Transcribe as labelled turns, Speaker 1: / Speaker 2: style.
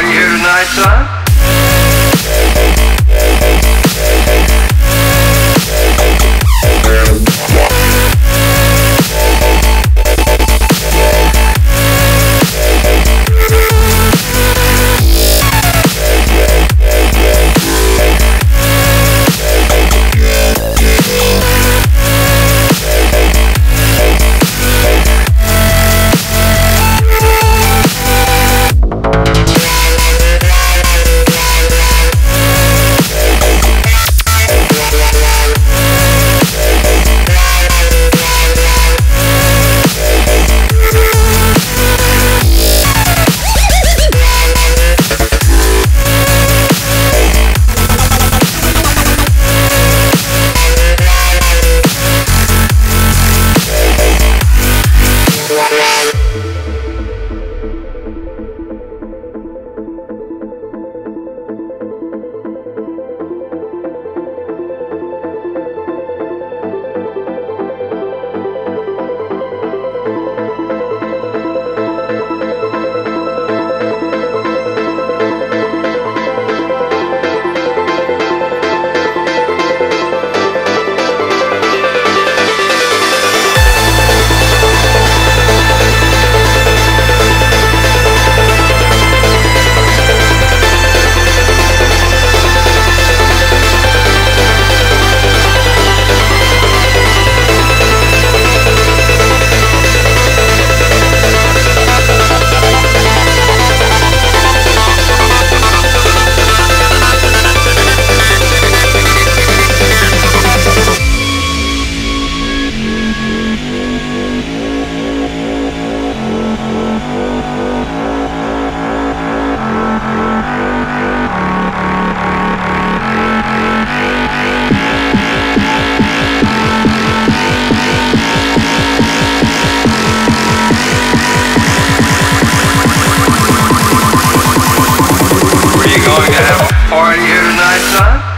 Speaker 1: A here you going to have a party here tonight, son?